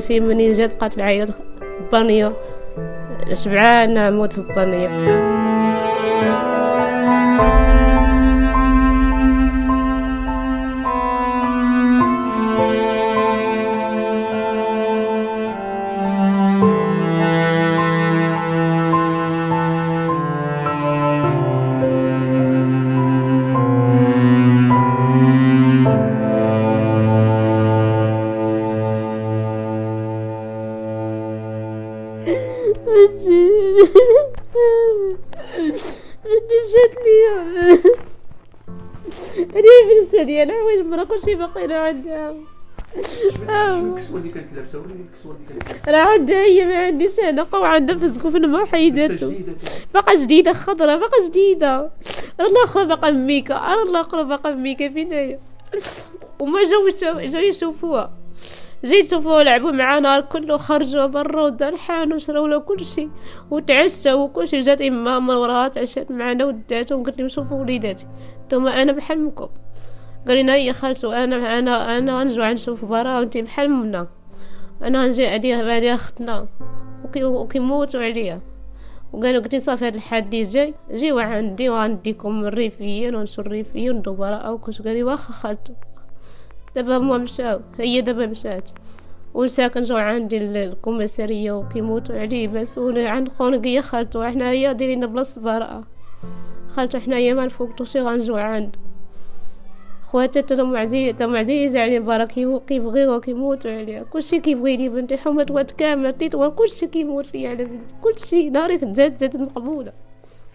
في منين جات قالت لي عيط بانية. شبعانة موت في بدي مشات لي ريح حوايج عندها شنو الكسوة اللي كانت لابسة؟ وريني الكسوة اللي كانت راه عندها هي ما عنديش أنا. قوى عندها في الماء لابسة حيداتو جديدة. باقا جديدة خضرا باقا جديدة. راه الاخرى باقا ميكا. راه الاخرى باقا ميكا فين هي وما جاو جاو يشوفوها. يشوفوها لعبوا معاه نهار كله خرجوا برا ودار حان وشراو له كلشي وتعشى وكلشي جات اما من وراها تعشات معنا وداتهم. قلت لهم شوفوا وليداتي. نتوما أنا بحالكم قال لنا هي خالتو أنا أنا أنا غنجوع نشوف برا. وأنتي بحال منا. أنا غنجي هادي هادي اختنا وكي وكيموتوا عليا. وقالوا قلت صافي هاد الحد اللي جاي جيو عندي وغنديكم الريفيين ونشو الريفيين ندو براءة وكلشي. قال لي واخا خالتو. دابا هما مشاو هي دابا مشات. وساكن جوا عندي ال- الكوميسارية وكيموتوا عليه بس عند خونقية خالتو إحنا هي دايرين بلاصة براءة خالتو حنايا ما نفوقتوش غنجوع عند. خواتها تم عزيز تم عزيز عليه برا كي كيبغيوها كيموتوا عليها. كلشي كيبغي لي بنتي حمات واد كامله تيطوان كلشي كيموت لي على بنتي. كلشي نهاري تزاد زاد مقبولة.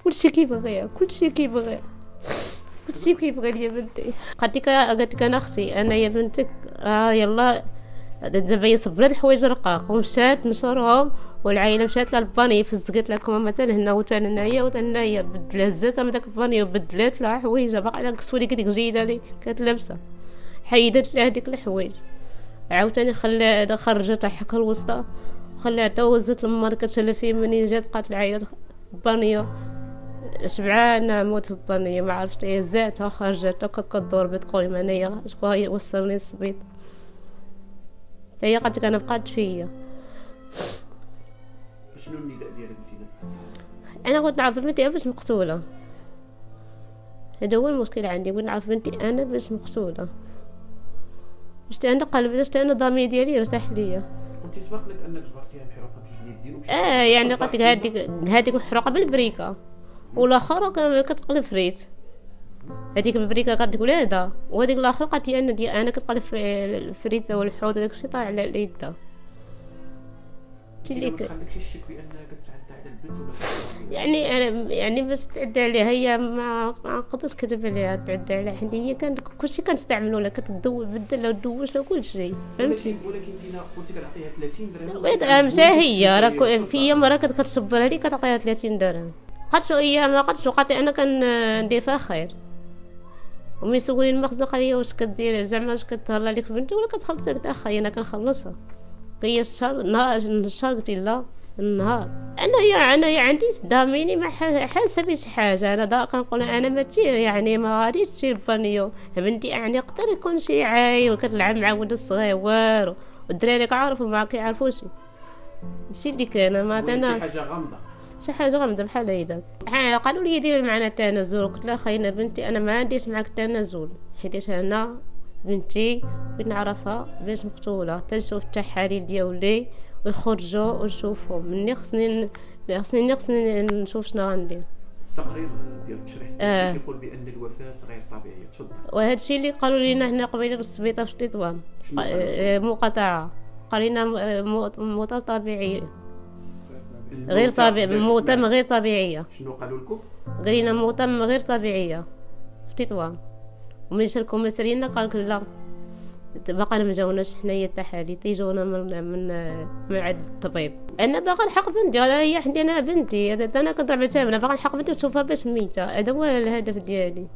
كلشي كيبغيها كلشي كيبغيها كلشي كيبغي لي بنتي قالت قالت أنا أختي أنا يا بنتك راه يلا دابا هي صبرات الحوايج رقاق ومشات نشرهم والعائله مشات للباني فزقت لكم هنا وتان هنايا وتان هنايا بدلات زات من داك الباني وبدلات لها حوايج باقي داك الكسوه اللي كانت جيده لي كانت لابسه حيدت لها هذيك الحوايج عاوتاني خلاها خرجت حق الوسطى خلاها تا وزت لما كتشلى فيه منين جات لي عيط بانية شبعانة موت في ما عرفت هي زاتها خرجت هكا كدور بتقولي معناها شكون وصلني السبيط هي قالت لك أنا بقات فيا. شنو النداء ديالك انت أنا كنت نعرف بنتي باش مقتولة. هذا هو المشكل عندي كنت نعرف بنتي أنا باش مقتولة. باش أنا قلبي باش أنا الضمير ديالي يرتاح ليا. وانت سبق لك أنك جبرتيها بحرقه بجوج اليدين آه يعني قلت لك. هذيك هذيك محروقة بالبريكة. والاخر ك- كتقلب فريت هذيك بالبريكه كتقول هذا. وهذيك الآخر قالت لي أنا دي أنا كتقلب الفريته والحوض داكشي طالع على على البنت ولا كتعدى يعني أنا يعني باش تعدى عليها هي ما ما نقدرش كتب عليها تعدى عليها. حيت هي كانت كلشي كنستعملو لها كتدو بدل دوش لها كلشي فهمتي؟ ولكن انت كنت كتعطيها 30 درهم. ويت مشى هي راه كو- في يوم راه كت- كتصبرها لي كتعطيها 30 درهم. شو هي ما قالت لي أنا كندير فيها خير. ومن يسولني المخزن قال لي واش كدير؟ زعما واش كتهلا لك بنتي؟ ولا كتخلصها قلت أخي أنا كنخلصها. هي الشهر نهار الشهر قلت لا النهار. أنا يا أنا يا عندي داميني ما حاسه بشي حاجة. أنا دا كنقول أنا ما يعني ما غاديش تجي بانيو بنتي يعني يقدر يكون شي عاي وكتلعب مع ولد صغير والدراري كيعرفوا ما كيعرفوش هادشي اللي كان ما أنا حاجة غامضة. شي حاجة غامضه بحال هيدا قالوا لي ديري معنا التنازل قلت لها خاينا بنتي أنا ما عنديش معاك التنازل حيت أنا بنتي بغيت نعرفها باش مقتوله تنشوف التحاليل ديالي ويخرجوا ونشوفهم مني خصني خصني خصني نشوف شنو غندير التقرير ديال التشريح آه. كيقول بان الوفاه غير طبيعيه تفضل وهذا الشيء اللي قالوا لنا هنا قبيله في تطوان شنو قالوا؟ آه، مقاطعه قال لنا م- آه، موت موتة طبيعية غير موتة السماع. غير طبيعية. شنو قالوا لكم؟ قال لنا موتة غير طبيعية. في تطوان ومن شركوا مسرينا قال لك لا. باقا ما جاوناش حنايا التحاليل تيجونا من من من عند الطبيب. أنا باغا نحق بنتي أنا هي عندي أنا بنتي. أنا كنضرب تامنا باغا نحق بنتي وتشوفها باش ميتة. هذا هو الهدف ديالي.